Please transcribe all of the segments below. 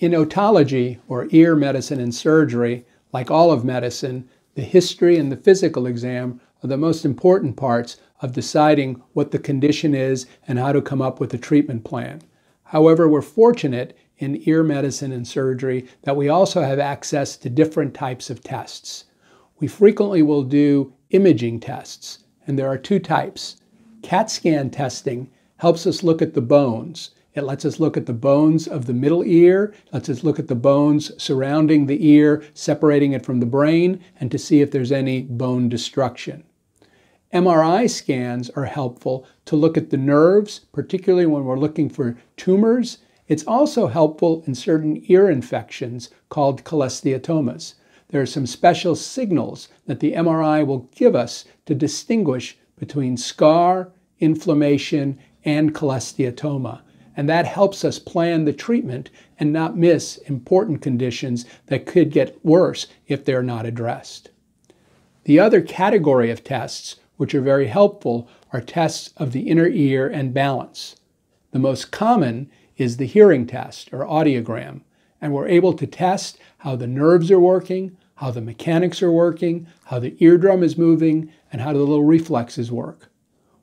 In otology, or ear medicine and surgery, like all of medicine, the history and the physical exam are the most important parts of deciding what the condition is and how to come up with a treatment plan. However, we're fortunate in ear medicine and surgery that we also have access to different types of tests. We frequently will do imaging tests, and there are two types. CAT scan testing helps us look at the bones it lets us look at the bones of the middle ear, lets us look at the bones surrounding the ear, separating it from the brain, and to see if there's any bone destruction. MRI scans are helpful to look at the nerves, particularly when we're looking for tumors. It's also helpful in certain ear infections called cholesteatomas. There are some special signals that the MRI will give us to distinguish between scar, inflammation, and cholesteatoma and that helps us plan the treatment and not miss important conditions that could get worse if they're not addressed. The other category of tests, which are very helpful, are tests of the inner ear and balance. The most common is the hearing test or audiogram, and we're able to test how the nerves are working, how the mechanics are working, how the eardrum is moving, and how the little reflexes work.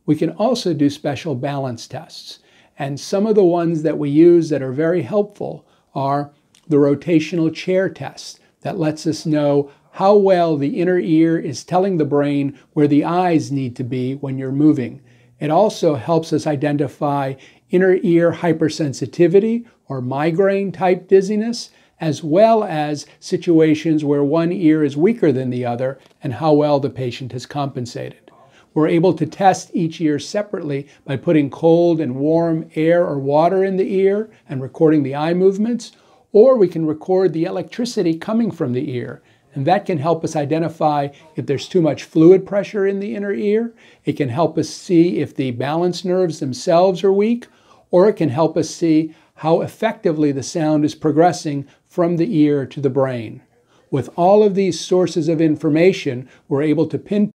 We can also do special balance tests. And some of the ones that we use that are very helpful are the rotational chair test that lets us know how well the inner ear is telling the brain where the eyes need to be when you're moving. It also helps us identify inner ear hypersensitivity or migraine type dizziness, as well as situations where one ear is weaker than the other and how well the patient has compensated. We're able to test each ear separately by putting cold and warm air or water in the ear and recording the eye movements, or we can record the electricity coming from the ear. And that can help us identify if there's too much fluid pressure in the inner ear. It can help us see if the balance nerves themselves are weak, or it can help us see how effectively the sound is progressing from the ear to the brain. With all of these sources of information, we're able to pinpoint